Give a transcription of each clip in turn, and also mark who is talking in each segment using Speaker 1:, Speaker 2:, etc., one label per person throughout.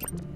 Speaker 1: ちょっと。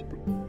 Speaker 1: Thank you.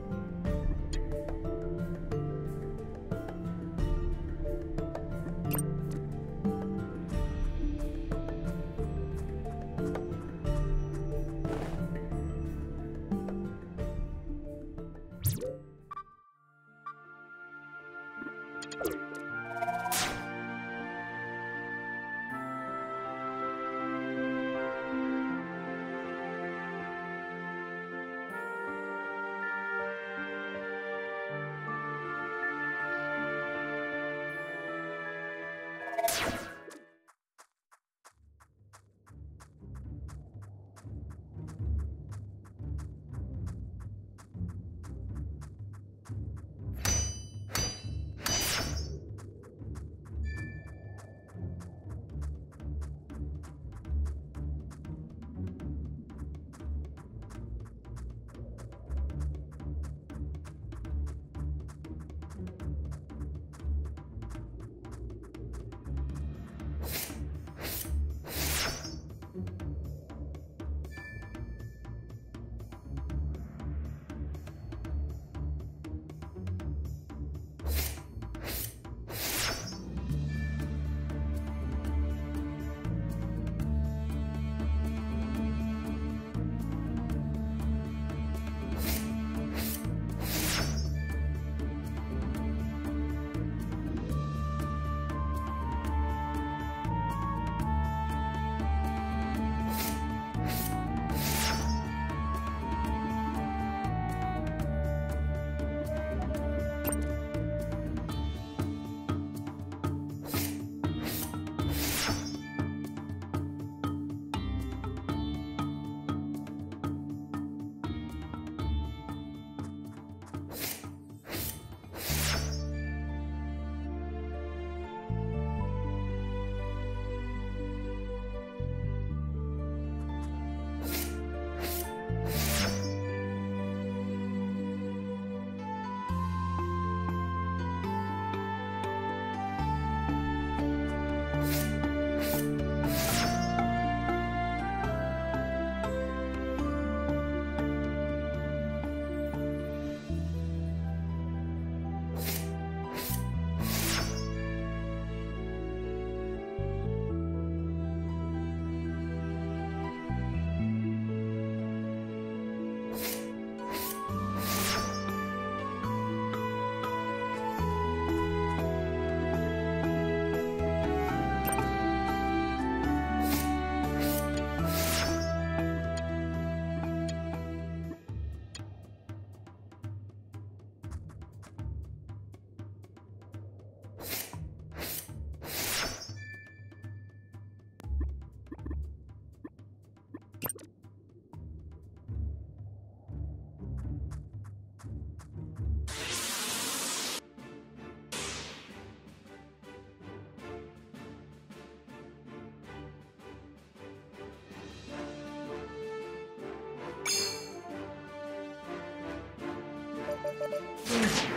Speaker 1: うん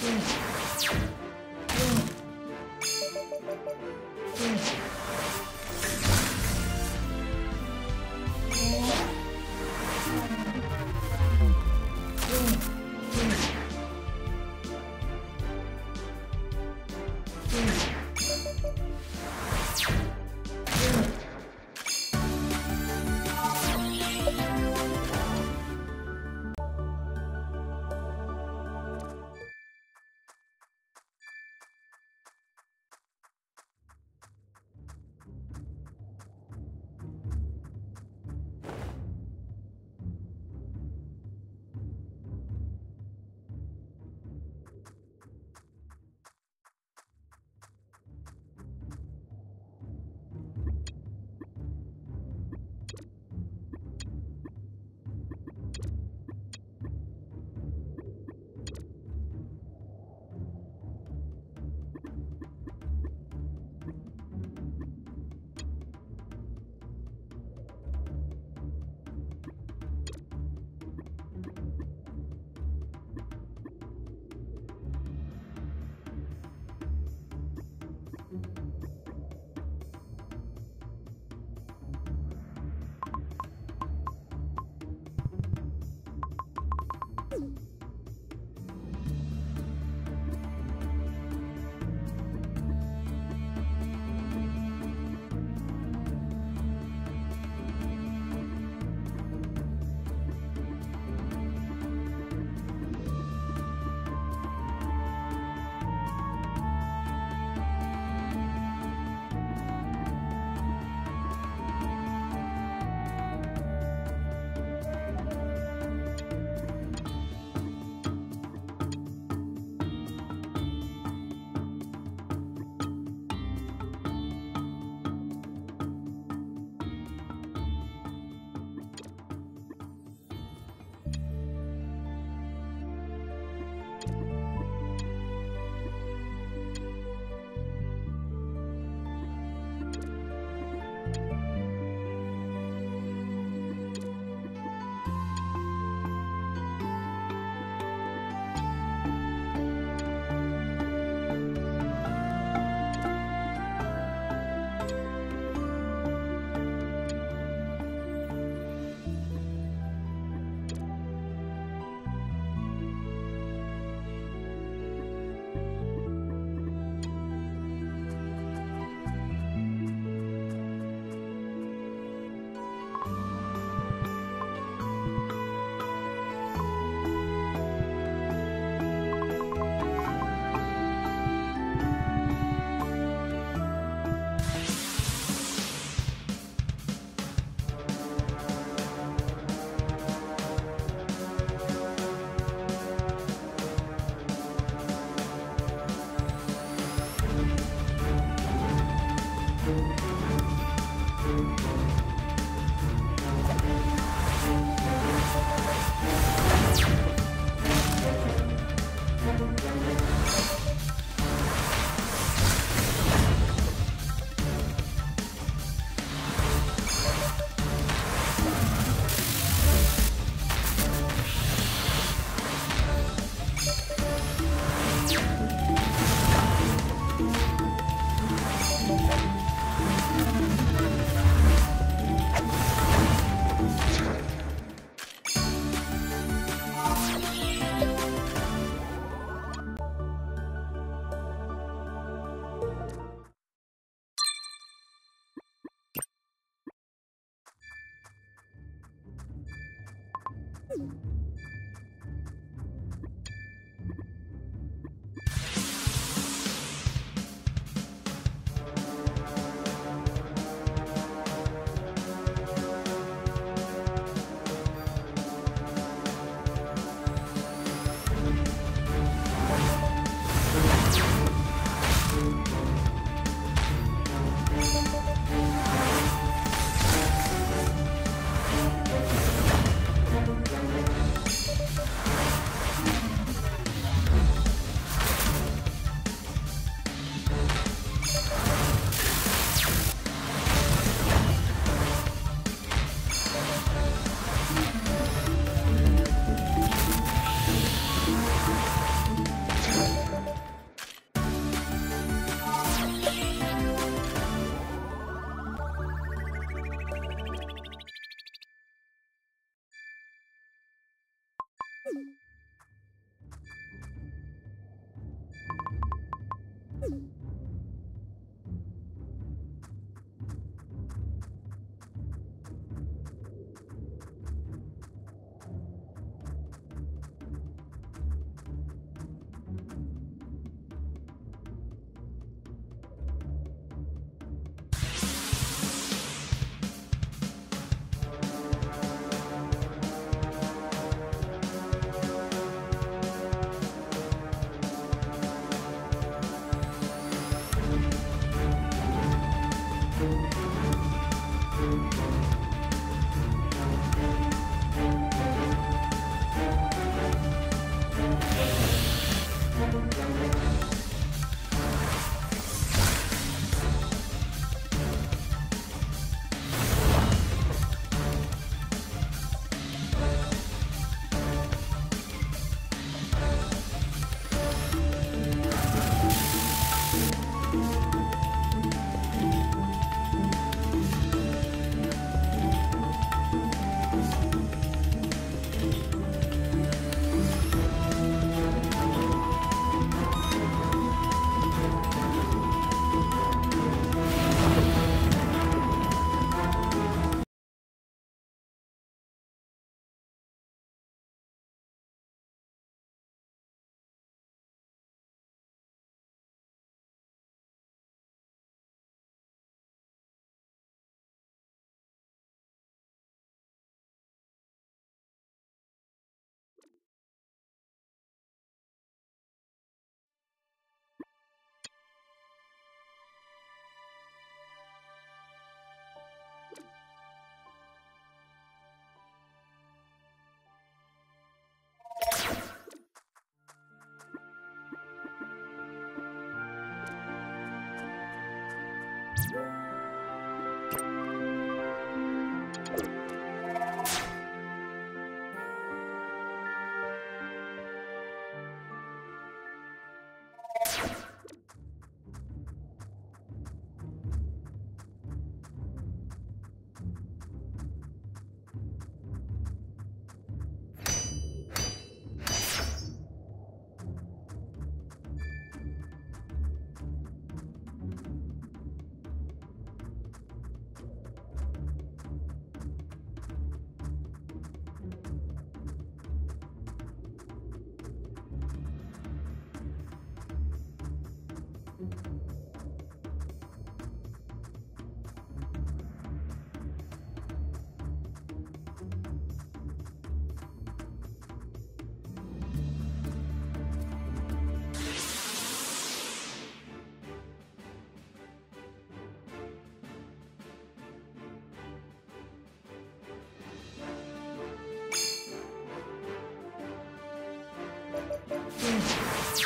Speaker 1: うん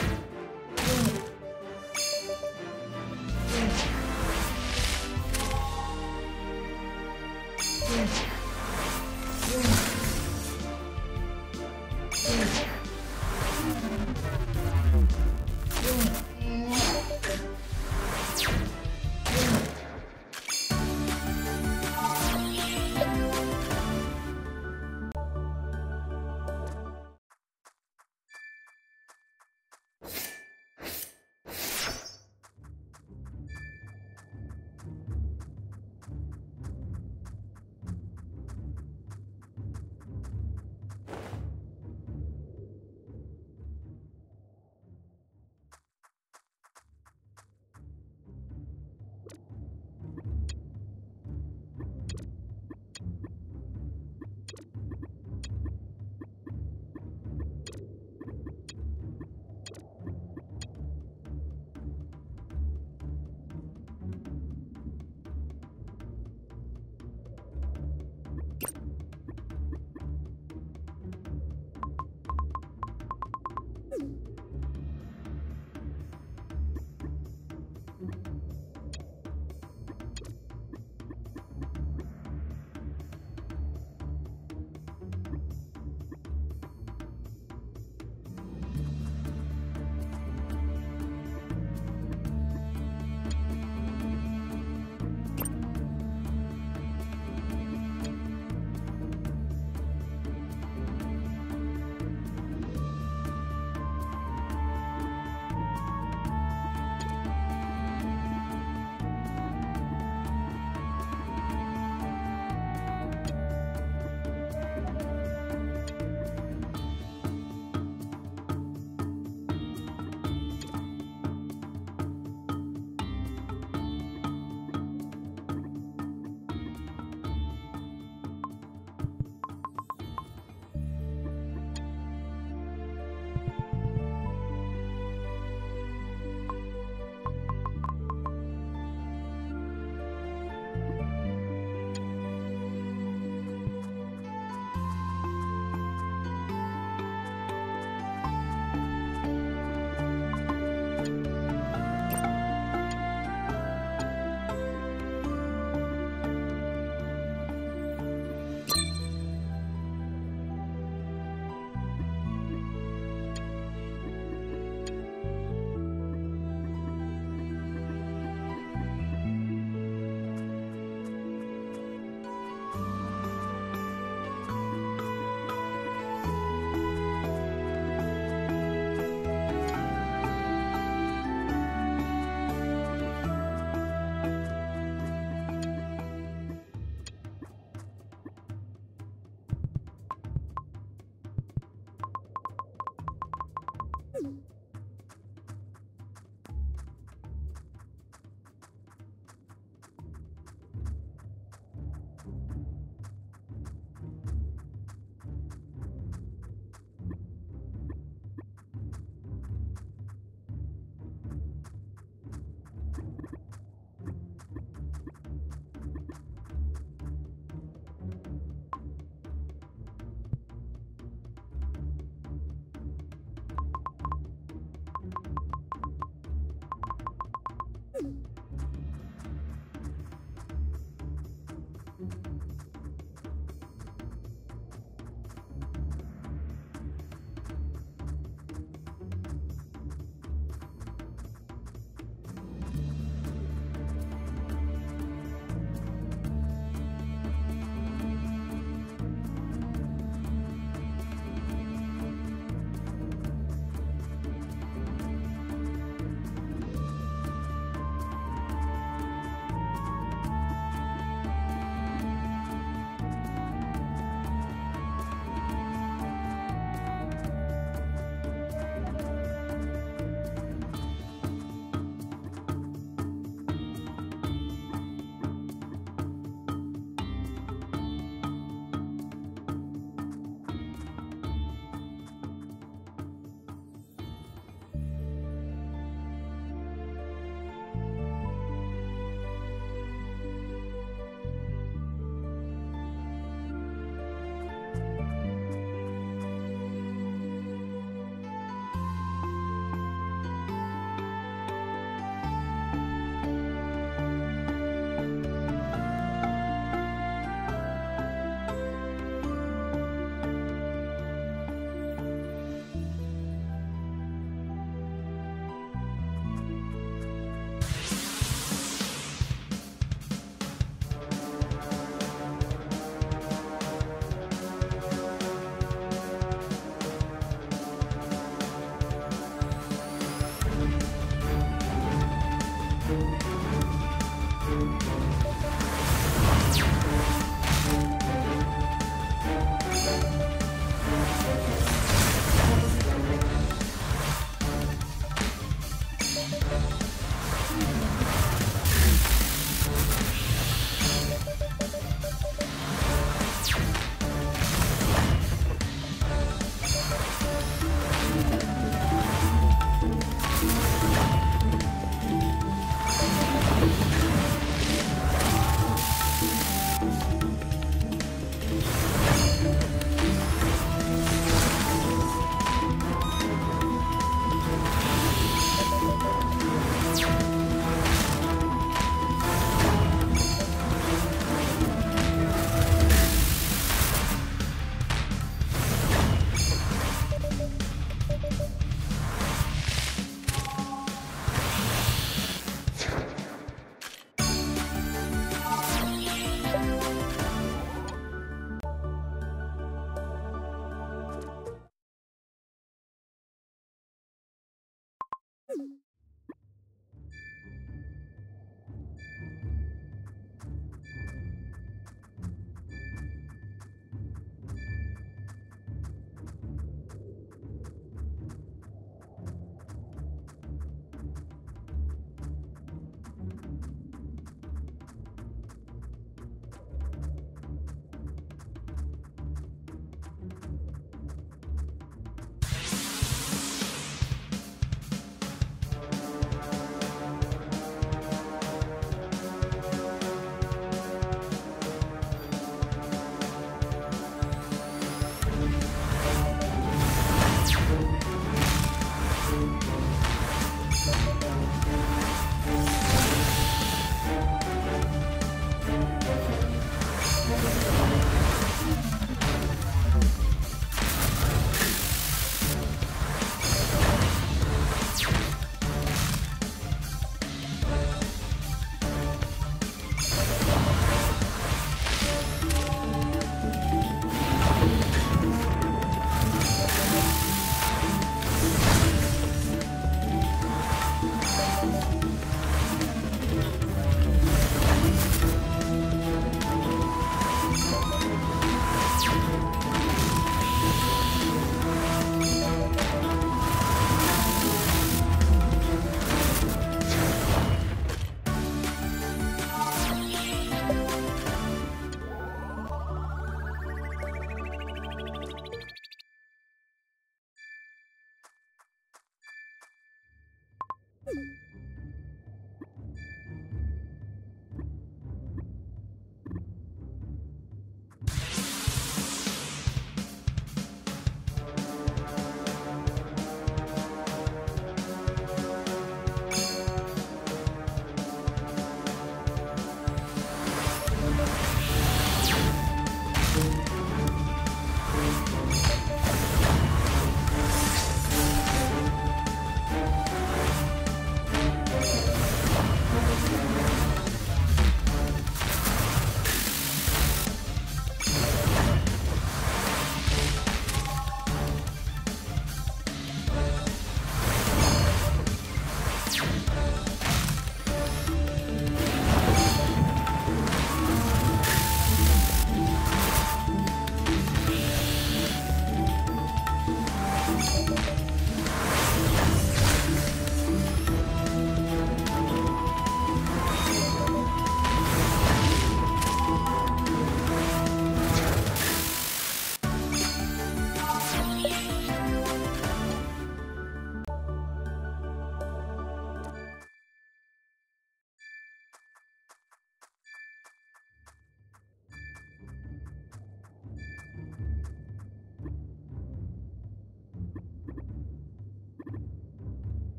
Speaker 1: you